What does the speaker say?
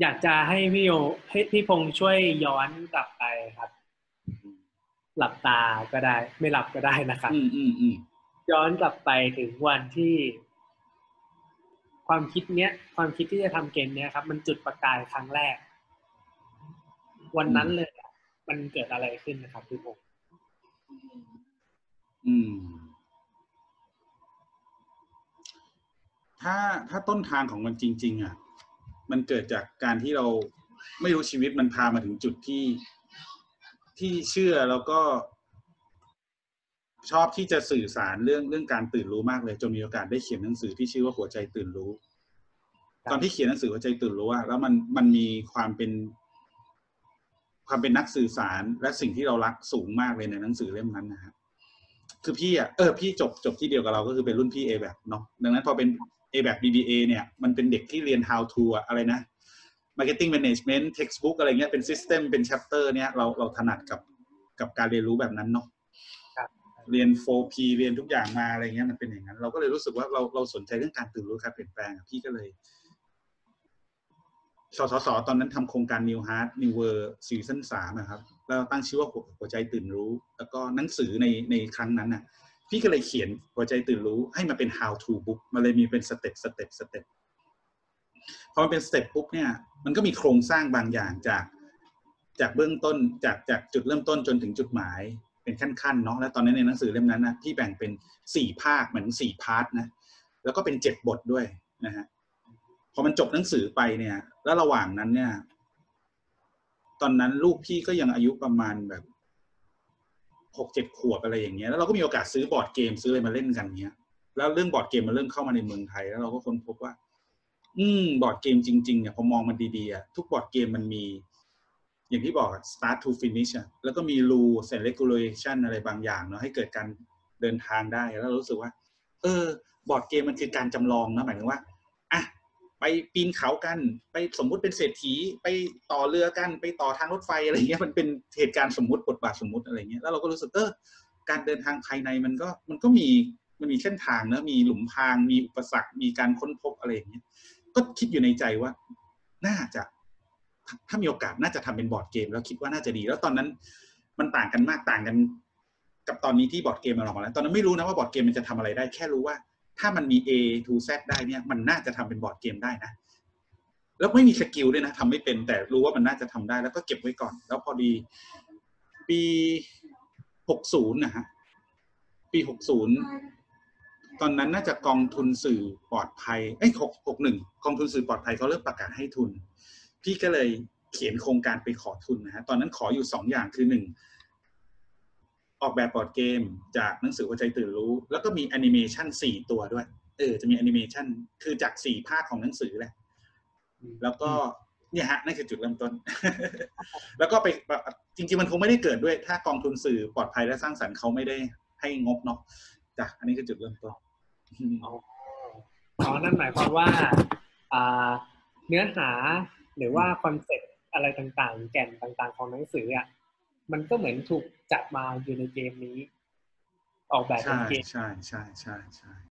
อยากจะให้พี่โยให้พี่พงษ์ช่วยย้อนกลับไปครับ หลับตาก็ได้ ไม่หลับก็ได้นะครับอืมอืมอืมย้อนกลับไปถึงวันที่ ความคิดเนี้ย ความคิดที่จะทำเกมเนี้ยครับ มันจุดประกายครั้งแรก วันนั้นเลยอะมันเกิดอะไรขึ้นนะครับพี่พงษ์อืม ถ้าถ้าต้นทางของมันจริง ๆ อะ มันเกิดจากการที่เราไม่รู้ชีวิตมันพามาถึงจุดที่ที่เชื่อแล้วก็ ชอบที่จะสื่อสารเรื่องเรื่องการตื่นรู้มากเลยจนมีโอกาสได้เขียนหนังสือที่ชื่อว่าหัวใจตื่นรู้ ตอนที่เขียนหนังสือหัวใจตื่นรู้อะแล้วมันมันมีความเป็น ความเป็นนักสื่อสารและสิ่งที่เรารักสูงมากเลยในหนังสือเล่มนั้นนะครับคือพี่อะเออพี่จบจบที่เดียวกับเราก็คือเป็นรุ่นพี่ A แบบเนาะดังนั้นพอเป็น A แบบ BBA เนี่ยมันเป็นเด็กที่เรียน how to อะอะไรนะ marketing management textbook อะไรเงี้ยเป็น system เป็น chapter เนี่ยเราเราถนัดกับกับการเรียนรู้แบบนั้นเนาะครับเรียน 4P เรียนทุกอย่างมาอะไรเงี้ยมันเป็นอย่างนั้น เราก็เลยรู้สึกว่าเราเราสนใจเรื่องการตื่นรู้การเปลี่ยนแปลงอะพี่ก็เลยสสสตอนนั้นทำโครงการ New Heart New World ซีซั่นสามนะครับ แล้วตั้งชื่อว่าหัวใจตื่นรู้ แล้วก็หนังสือในในครั้งนั้นน่ะ พี่ก็เลยเขียนหัวใจตื่นรู้ให้มาเป็น how to book มันเลยมีเป็น step step step พอมันเป็น step ปุ๊บเนี่ยมันก็มีโครงสร้างบางอย่างจาก จากเบื้องต้นจากจากจุดเริ่มต้นจนถึงจุดหมายเป็นขั้นๆเนาะแล้วตอนนั้นในหนังสือเล่มนั้นนะพี่แบ่งเป็นสี่ภาคเหมือนสี่ part นะแล้วก็เป็นเจ็ดบทด้วยนะฮะพอมันจบหนังสือไปเนี่ย แล้วระหว่างนั้นเนี่ย ตอนนั้นลูกพี่ก็ยังอายุประมาณแบบ หกเจ็ดขวบอะไรอย่างเงี้ยแล้วเราก็มีโอกาสซื้อบอร์ดเกมซื้ออะไรมาเล่นกันเงี้ย แล้วเรื่องบอร์ดเกมมันเริ่มเข้ามาในเมืองไทย แล้วเราก็ค้นพบว่า อืมบอร์ดเกมจริงๆเนี่ยพอมองมันดีๆอะทุกบอร์ดเกมมันมี อย่างที่บอก start to finish แล้วก็มี rules and regulation อะไรบางอย่างเนาะให้เกิดการเดินทางได้แล้วเรารู้สึกว่า เออบอร์ดเกมมันคือการจำลองนะหมายถึงว่าอะ ไปปีนเขากัน ไปสมมุติเป็นเศรษฐี ไปต่อเรือกัน ไปต่อทางรถไฟอะไรเงี้ยมันเป็นเหตุการณ์สมมุติบทบาทสมมุติอะไรเงี้ยแล้วเราก็รู้สึกเออการเดินทางภายในมันก็มันก็มีมันมีเส้นทางเนอะมีหลุมพราง มีอุปสรรค มีการค้นพบอะไรอย่างเงี้ยก็คิดอยู่ในใจว่า น่าจะ ถ้ามีโอกาสน่าจะทำเป็นบอร์ดเกม แล้วคิดว่าน่าจะดี แล้วตอนนั้นมันต่างกันมากต่างกัน กับตอนนี้ที่บอร์ดเกมมันออกมาแล้ว ตอนนั้นไม่รู้นะว่าบอร์ดเกมมันจะทำอะไรได้ แค่รู้ว่า ถ้ามันมี A to Z ได้เนี่ยมันน่าจะทำเป็นบอร์ดเกมได้นะ แล้วไม่มี skill ด้วยนะทำไม่เป็นแต่รู้ว่ามันน่าจะทำได้แล้วก็เก็บไว้ก่อน แล้วพอดีปีหกศูนย์นะฮะปีหกศูนย์ตอนนั้นน่าจะกองทุนสื่อปลอดภัยเอ้หกหกหนึ่งกองทุนสื่อปลอดภัยเขาเริ่มประกาศให้ทุน พี่ก็เลยเขียนโครงการไปขอทุนนะฮะตอนนั้นขออยู่สองอย่างคือหนึ่ง ออกแบบบอร์ดเกมจากหนังสือหัวใจตื่นรู้ แล้วก็มีแอนิเมชันสี่ตัวด้วย เออ จะมีแอนิเมชันคือจากสี่ภาคของหนังสือแหละ แล้วก็เนี่ยฮะนั่นคือจุดเริ่มต้น แล้วก็ไปจริง ๆ มันคงไม่ได้เกิดด้วย ถ้ากองทุนสื่อปลอดภัยและสร้างสรรค์เขาไม่ได้ให้งบเนาะจ้ะอันนี้คือจุดเริ่มต้นอ๋ออ๋อนั่นหมายความว่าอ่าเนื้อหาหรือว่า concept อะไรต่างๆ แก่นต่างๆ ของหนังสืออะ มันก็เหมือนถูกจับมาอยู่ในเกมนี้ ออกแบบเป็ในเกมใช่ใช่ใช่ใช่